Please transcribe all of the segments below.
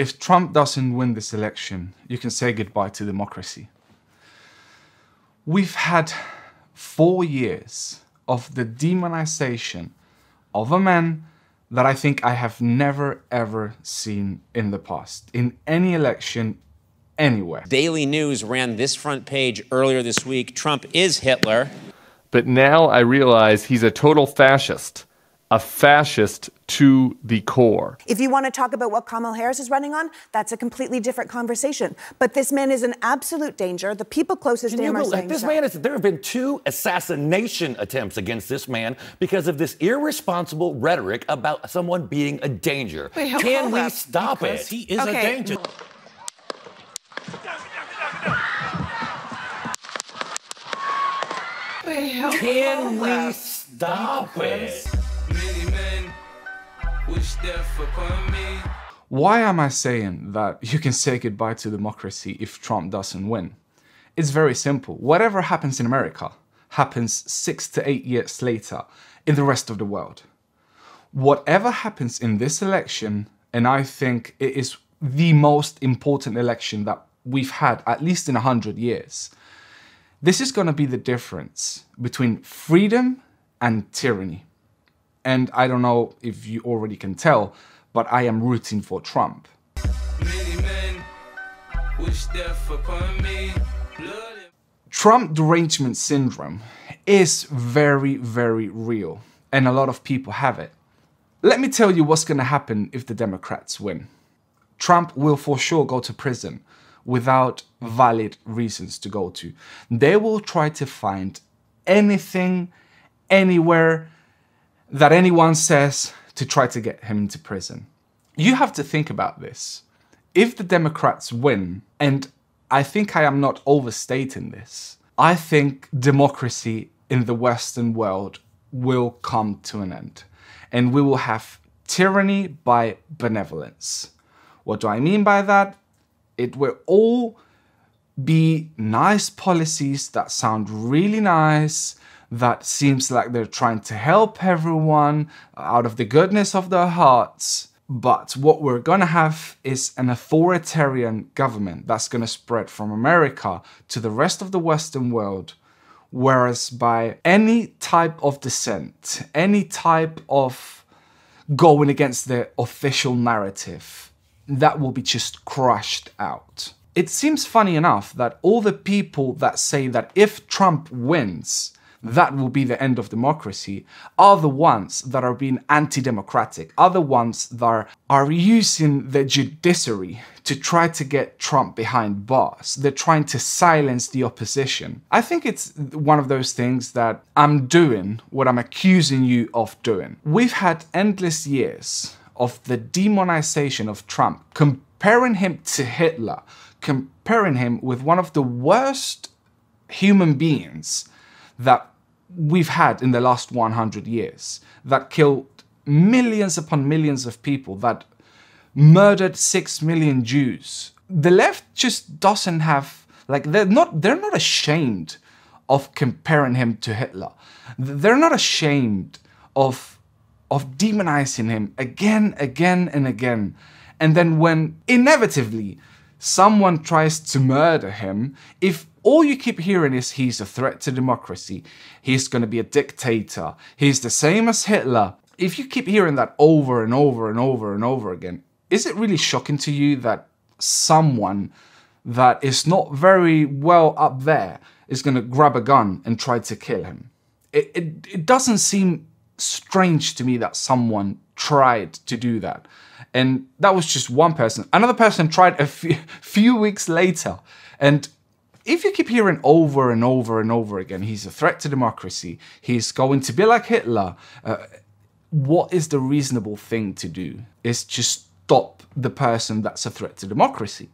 if Trump doesn't win this election, you can say goodbye to democracy. We've had four years of the demonization of a man that I think I have never ever seen in the past in any election anywhere. Daily News ran this front page earlier this week Trump is Hitler. But now I realize he's a total fascist, a fascist to the core. If you want to talk about what Kamala Harris is running on, that's a completely different conversation. But this man is an absolute danger. The people closest to him are saying this so. man is. There have been two assassination attempts against this man because of this irresponsible rhetoric about someone being a danger. Wait, Can we up. stop it? He is Okay. a danger. Can we stop it? Why am I saying that you can say goodbye to democracy if Trump doesn't win? It's very simple. Whatever happens in America happens six to eight years later in the rest of the world. Whatever happens in this election, and I think it is the most important election that we've had, at least in 100 years, this is going to be the difference between freedom and tyranny. And I don't know if you already can tell, but I am rooting for Trump. Many men wish death upon me. Trump derangement syndrome is very, very real, and a lot of people have it. Let me tell you what's going to happen if the Democrats win. Trump will for sure go to prison without valid reasons to go to. They will try to find anything, anywhere that anyone says to try to get him into prison. You have to think about this. If the Democrats win, and I think I am not overstating this, I think democracy in the Western world will come to an end. And we will have tyranny by benevolence. What do I mean by that? It will all be nice policies that sound really nice, that seems like they're trying to help everyone out of the goodness of their hearts. But what we're gonna have is an authoritarian government that's gonna spread from America to the rest of the Western world. Whereas by any type of dissent, any type of going against the official narrative, that will be just crushed out. It seems funny enough that all the people that say that if Trump wins, that will be the end of democracy, are the ones that are being anti democratic, are the ones that are, using the judiciary to try to get Trump behind bars. They're trying to silence the opposition. I think it's one of those things that I'm doing what I'm accusing you of doing. We've had endless years of the demonization of Trump, comparing him to Hitler, comparing him with one of the worst human beings that we've had in the last 100 years, that killed millions upon millions of people, that murdered 6 million Jews. The left just doesn't have like they're not they're not ashamed of comparing him to Hitler. They're not ashamed of of demonizing him again, again, and again. And then when inevitably someone tries to murder him, if all you keep hearing is he's a threat to democracy, he's going to be a dictator, he's the same as Hitler, if you keep hearing that over and over and over and over again, is it really shocking to you that someone that is not very well up there is going to grab a gun and try to kill him? It, it, it doesn't seem strange to me that someone tried to do that. And that was just one person. Another person tried a few, few weeks later. And if you keep hearing over and over and over again, he's a threat to democracy, he's going to be like Hitler, uh, what is the reasonable thing to do? Is just stop the person that's a threat to democracy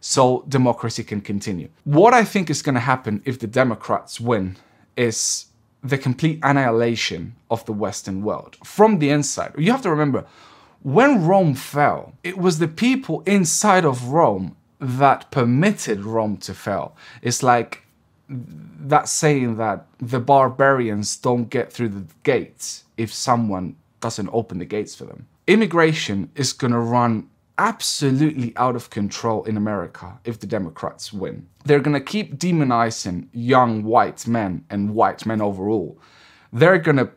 so democracy can continue. What I think is going to happen if the Democrats win is the complete annihilation of the Western world from the inside. You have to remember, when Rome fell, it was the people inside of Rome that permitted Rome to fall. It's like that saying that the barbarians don't get through the gates if someone doesn't open the gates for them. Immigration is going to run absolutely out of control in America if the Democrats win. They're going to keep demonizing young white men and white men overall. They're going to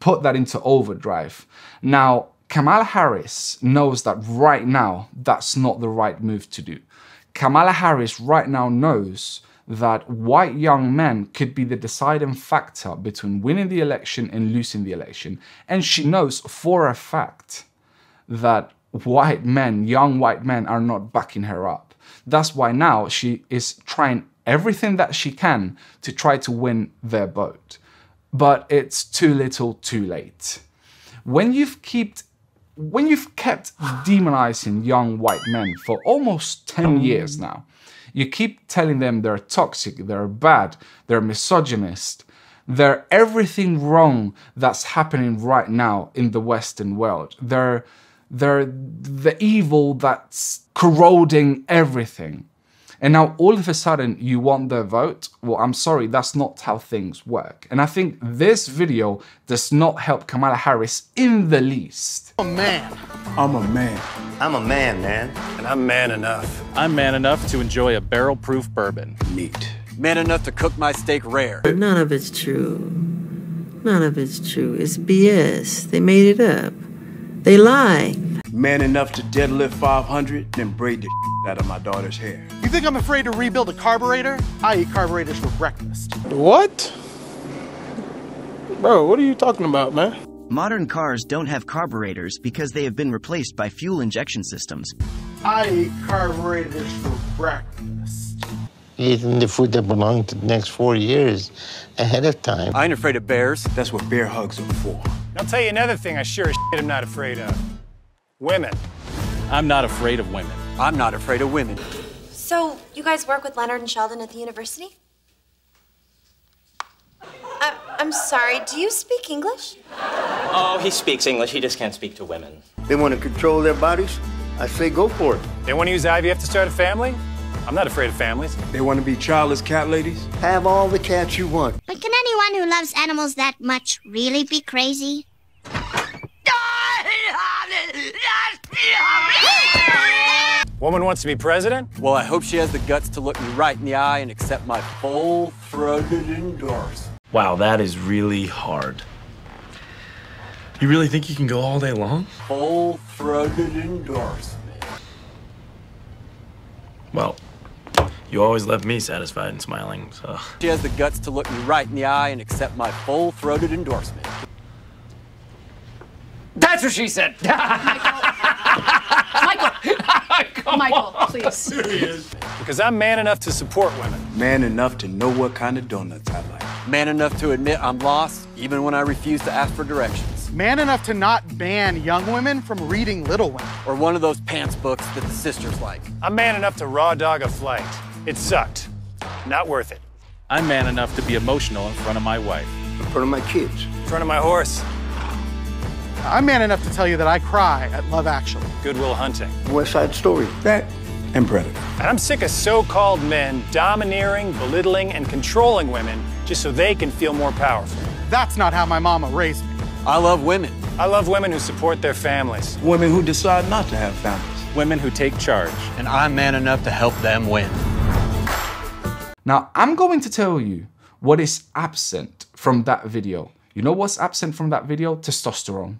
put that into overdrive. Now, Kamala Harris knows that right now that's not the right move to do. Kamala Harris right now knows that white young men could be the deciding factor between winning the election and losing the election. And she knows for a fact that white men, young white men, are not backing her up. That's why now she is trying everything that she can to try to win their vote. But it's too little, too late. When you've kept when you've kept demonizing young white men for almost 10 years now, you keep telling them they're toxic, they're bad, they're misogynist, they're everything wrong that's happening right now in the Western world. They're they're the evil that's corroding everything. And now all of a sudden you want their vote? Well, I'm sorry, that's not how things work. And I think this video does not help Kamala Harris in the least. I'm a man. I'm a man. I'm a man, man. And I'm man enough. I'm man enough to enjoy a barrel proof bourbon. Neat. Man enough to cook my steak rare. But none of it's true. None of it's true. It's BS. They made it up. They lie. Man enough to deadlift 500, then braid the out of my daughter's hair. You think I'm afraid to rebuild a carburetor? I eat carburetors for breakfast. What? Bro, what are you talking about, man? Modern cars don't have carburetors because they have been replaced by fuel injection systems. I eat carburetors for breakfast. Eating the food that belonged to the next four years ahead of time. I ain't afraid of bears. That's what bear hugs are for. I'll tell you another thing I sure as shit am not afraid of. Women. I'm not afraid of women. I'm not afraid of women. So, you guys work with Leonard and Sheldon at the university? I, I'm sorry, do you speak English? Oh, he speaks English. He just can't speak to women. They want to control their bodies? I say go for it. They want to use IVF to start a family? I'm not afraid of families. They want to be childless cat ladies? Have all the cats you want. But can anyone who loves animals that much really be crazy? Woman wants to be president? Well, I hope she has the guts to look me right in the eye and accept my full-throated endorsement. Wow, that is really hard. You really think you can go all day long? Full-throated endorsement. Well, you always left me satisfied and smiling, so. She has the guts to look me right in the eye and accept my full-throated endorsement. That's what she said. Oh Michael. Michael, please. Because I'm man enough to support women. Man enough to know what kind of donuts I like. Man enough to admit I'm lost, even when I refuse to ask for directions. Man enough to not ban young women from reading Little Women. Or one of those pants books that the sisters like. I'm man enough to raw dog a flight. It sucked. Not worth it. I'm man enough to be emotional in front of my wife. In front of my kids. In front of my horse. I'm man enough to tell you that I cry at Love Actually. Goodwill Hunting. West Side Story. That and Predator. And I'm sick of so-called men domineering, belittling, and controlling women just so they can feel more powerful. That's not how my mama raised me. I love women. I love women who support their families. Women who decide not to have families. Women who take charge. And I'm man enough to help them win. Now, I'm going to tell you what is absent from that video. You know what's absent from that video? Testosterone.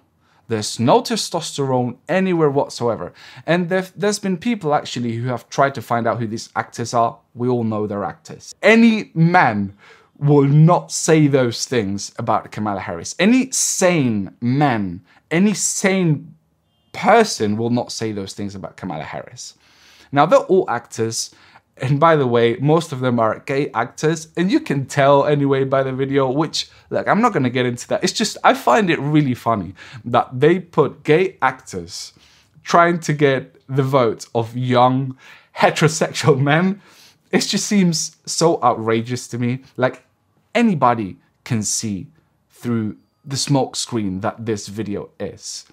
There's no testosterone anywhere whatsoever. And there's been people actually who have tried to find out who these actors are. We all know they're actors. Any man will not say those things about Kamala Harris. Any sane man, any sane person will not say those things about Kamala Harris. Now, they're all actors. And by the way, most of them are gay actors, and you can tell anyway by the video, which, like, I'm not gonna get into that. It's just, I find it really funny that they put gay actors trying to get the vote of young heterosexual men. It just seems so outrageous to me. Like, anybody can see through the smoke screen that this video is.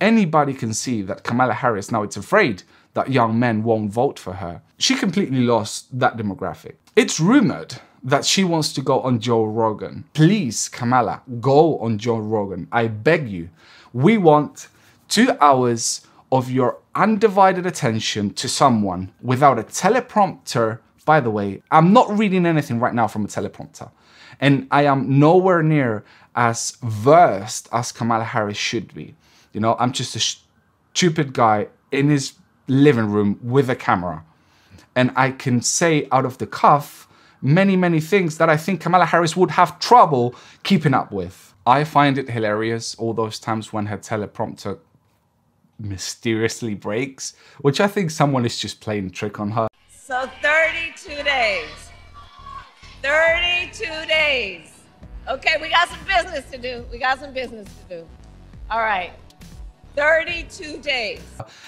Anybody can see that Kamala Harris now it's afraid that young men won't vote for her. She completely lost that demographic. It's rumored that she wants to go on Joe Rogan. Please, Kamala, go on Joe Rogan. I beg you. We want two hours of your undivided attention to someone without a teleprompter. By the way, I'm not reading anything right now from a teleprompter. And I am nowhere near as versed as Kamala Harris should be. You know, I'm just a stupid guy in his living room with a camera. And I can say out of the cuff many, many things that I think Kamala Harris would have trouble keeping up with. I find it hilarious all those times when her teleprompter mysteriously breaks, which I think someone is just playing a trick on her. So 32 days. 32 days. Okay, we got some business to do. We got some business to do. All right. 32 days.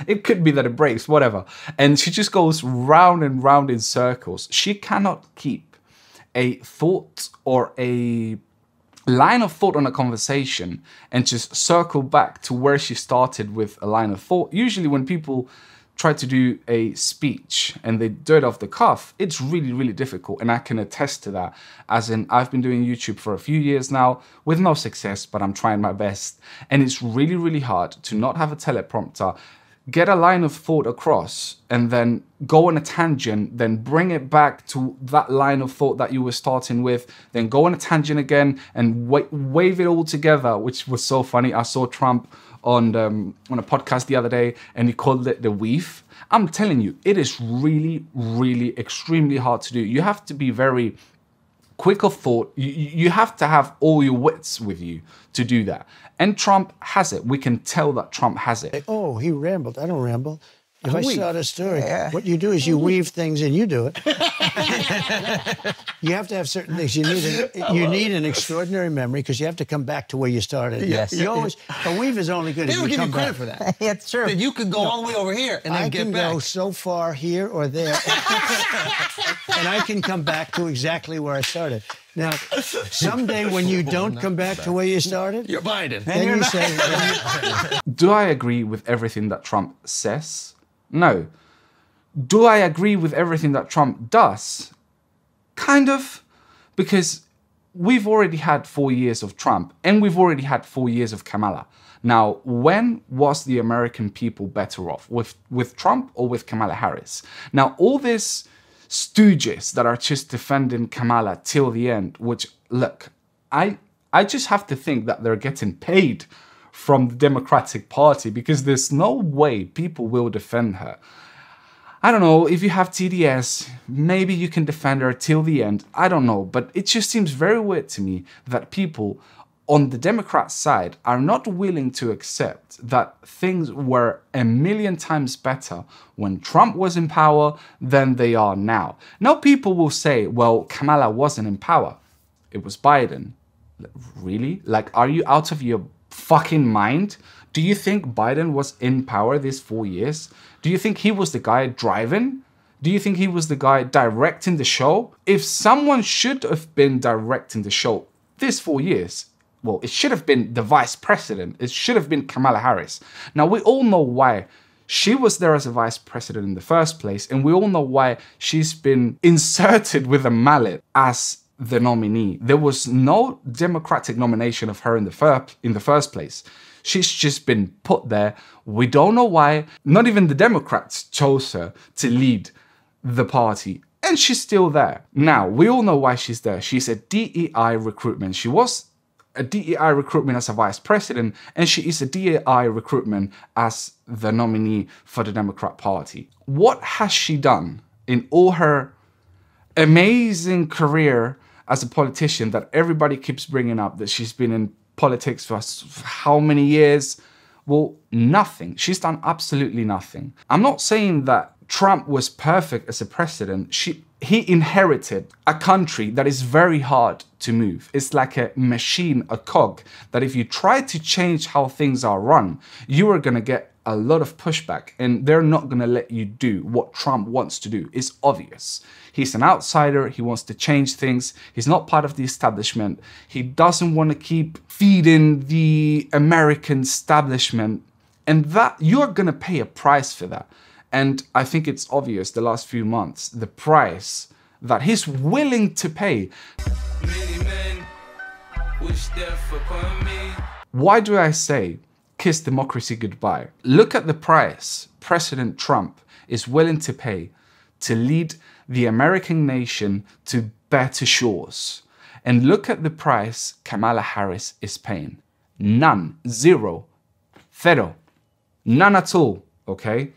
It could be that it breaks, whatever. And she just goes round and round in circles. She cannot keep a thought or a line of thought on a conversation and just circle back to where she started with a line of thought. Usually, when people try to do a speech and they do it off the cuff, it's really, really difficult. And I can attest to that. As in, I've been doing YouTube for a few years now with no success, but I'm trying my best. And it's really, really hard to not have a teleprompter, get a line of thought across, and then go on a tangent, then bring it back to that line of thought that you were starting with, then go on a tangent again and wa- wave it all together, which was so funny. I saw Trump on um, on a podcast the other day, and he called it the weave. I'm telling you, it is really, really extremely hard to do. You have to be very quick of thought. You, you have to have all your wits with you to do that. And Trump has it. We can tell that Trump has it. Oh, he rambled. I don't ramble. If I I weave. start a story, Yeah. what you do is you weave things and you do it. you have to have certain things. You need an, you need an extraordinary memory because you have to come back to where you started. Yes. You always a weave is only good They if would you give come you credit back. for that. That's true. That you could go all the way over here and then I get can back. go so far here or there, and I can come back to exactly where I started. Now, someday when you don't come back to where you started, You're Biden. Then you say, Do I agree with everything that Trump says? No. Do I agree with everything that Trump does? Kind of. Because we've already had four years of Trump and we've already had four years of Kamala. Now, when was the American people better off? With, with Trump or with Kamala Harris? Now, all these stooges that are just defending Kamala till the end, which, look, I, I just have to think that they're getting paid from the Democratic Party because there's no way people will defend her. I don't know, if you have TDS, maybe you can defend her till the end. I don't know, but it just seems very weird to me that people on the Democrat side are not willing to accept that things were a million times better when Trump was in power than they are now. Now, people will say, well, Kamala wasn't in power, it was Biden. Really? Like, are you out of your fucking mind? Do you think Biden was in power these four years? Do you think he was the guy driving? Do you think he was the guy directing the show? If someone should have been directing the show these four years, well, it should have been the vice president. It should have been Kamala Harris. Now, we all know why she was there as a vice president in the first place, and we all know why she's been inserted with a mallet as the nominee. There was no Democratic nomination of her in the fir- in the first place. She's just been put there. We don't know why. Not even the Democrats chose her to lead the party. And she's still there. Now, we all know why she's there. She's a DEI recruitment. She was a DEI recruitment as a vice president, and she is a DEI recruitment as the nominee for the Democrat Party. What has she done in all her amazing career as a politician that everybody keeps bringing up that she's been in politics for how many years? Well, nothing. She's done absolutely nothing. I'm not saying that Trump was perfect as a president. She he inherited a country that is very hard to move. It's like a machine, a cog, that if you try to change how things are run, you are going to get a lot of pushback and they're not going to let you do what Trump wants to do. It's obvious. He's an outsider. He wants to change things. He's not part of the establishment. He doesn't want to keep feeding the American establishment. And that you're going to pay a price for that. And I think it's obvious the last few months, the price that he's willing to pay. Many men wish death upon me. Why do I say kiss democracy goodbye. Look at the price President Trump is willing to pay to lead the American nation to better shores. And look at the price Kamala Harris is paying. None. Zero. Zero. None at all. Okay?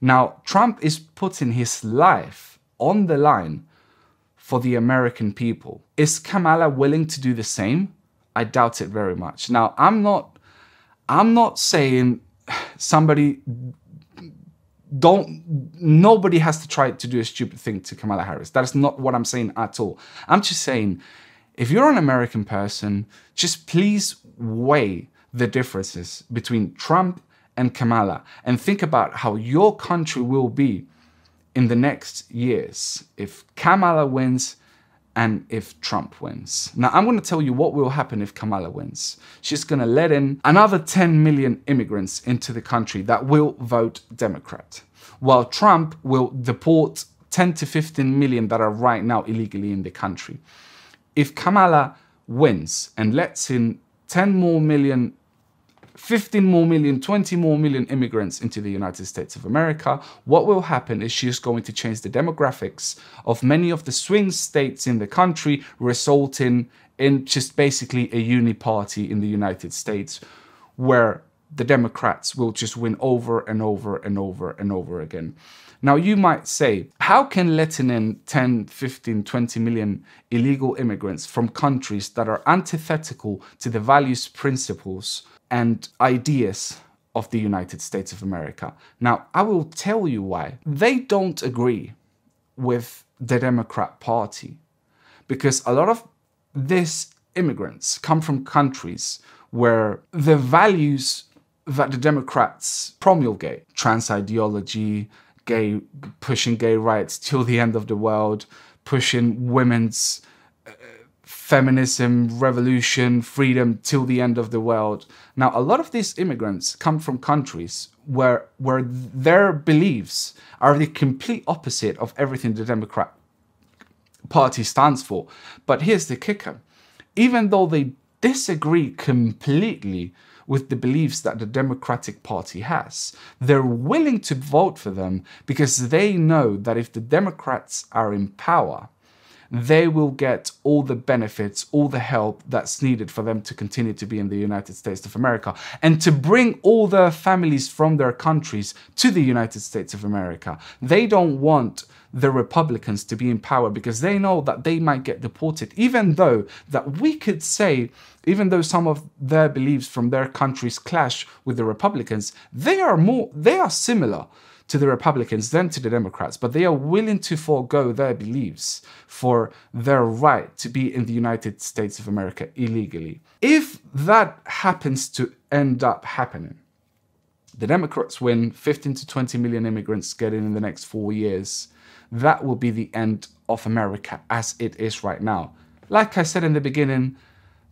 Now, Trump is putting his life on the line for the American people. Is Kamala willing to do the same? I doubt it very much. Now, I'm not I'm not saying somebody don't nobody has to try to do a stupid thing to Kamala Harris. That is not what I'm saying at all. I'm just saying if you're an American person, just please weigh the differences between Trump and Kamala and think about how your country will be in the next years if Kamala wins and if Trump wins. Now, I'm going to tell you what will happen if Kamala wins. She's going to let in another 10 million immigrants into the country that will vote Democrat, while Trump will deport 10 to 15 million that are right now illegally in the country. If Kamala wins and lets in 10 more million 15 more million, 20 more million immigrants into the United States of America, what will happen is she is going to change the demographics of many of the swing states in the country, resulting in just basically a uni party in the United States where the Democrats will just win over and over and over and over again. Now, you might say, how can letting in 10, 15, 20 million illegal immigrants from countries that are antithetical to the values, principles, and ideas of the United States of America. Now, I will tell you why. They don't agree with the Democrat Party because a lot of these immigrants come from countries where the values that the Democrats promulgate, trans ideology, gay pushing gay rights till the end of the world, pushing women's feminism, revolution, freedom till the end of the world. Now, a lot of these immigrants come from countries where where their beliefs are the complete opposite of everything the Democrat Party stands for. But here's the kicker: even though they disagree completely with the beliefs that the Democratic Party has. They're willing to vote for them because they know that if the Democrats are in power, they will get all the benefits, all the help that's needed for them to continue to be in the United States of America and to bring all their families from their countries to the United States of America. They don't want the Republicans to be in power because they know that they might get deported, even though that we could say, even though some of their beliefs from their countries clash with the Republicans, they are more, they are similar to the Republicans than to the Democrats, but they are willing to forego their beliefs for their right to be in the United States of America illegally. If that happens to end up happening, the Democrats win 15 to 20 million immigrants get in in the next four years. That will be the end of America as it is right now. Like I said in the beginning,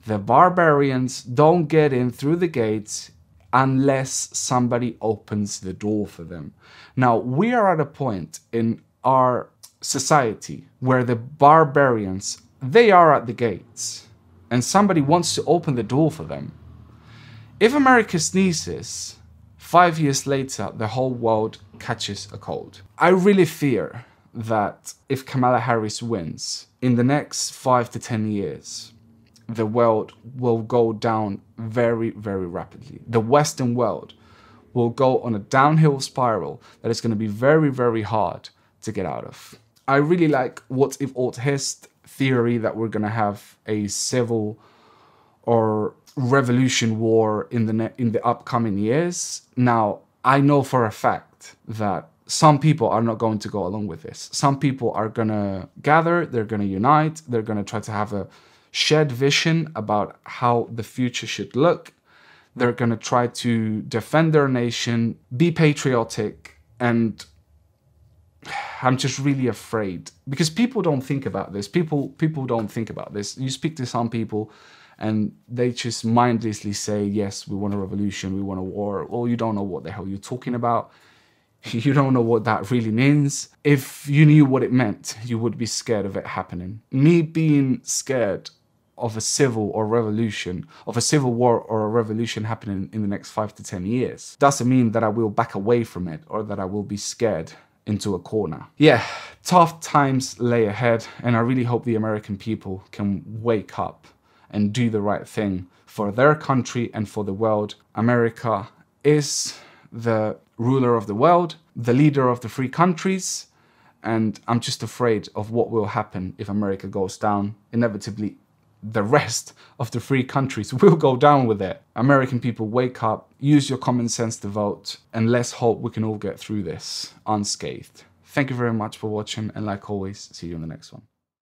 the barbarians don't get in through the gates unless somebody opens the door for them. Now, we are at a point in our society where the barbarians, they are at the gates and somebody wants to open the door for them. If America sneezes, five years later, the whole world catches a cold. I really fear that if Kamala Harris wins in the next five to 10 years, the world will go down very, very rapidly. The Western world will go on a downhill spiral that is going to be very, very hard to get out of. I really like what if alt hist theory that we're going to have a civil or revolution war in the ne- in the upcoming years. Now, I know for a fact that some people are not going to go along with this. Some people are going to gather, they're going to unite, they're going to try to have a shared vision about how the future should look. They're going to try to defend their nation, be patriotic, and I'm just really afraid because people don't think about this. People people don't think about this. You speak to some people and they just mindlessly say, "Yes, we want a revolution, we want a war." Well, you don't know what the hell you're talking about. You don't know what that really means. If you knew what it meant, you would be scared of it happening. Me being scared of a civil or revolution, of a civil war or a revolution happening in the next five to 10 years, doesn't mean that I will back away from it or that I will be scared into a corner. Yeah, tough times lay ahead, and I really hope the American people can wake up and do the right thing for their country and for the world. America is the ruler of the world, the leader of the free countries, and I'm just afraid of what will happen if America goes down. Inevitably, the rest of the free countries will go down with it. American people, wake up, use your common sense to vote, and let's hope we can all get through this unscathed. Thank you very much for watching, and like always, see you in the next one.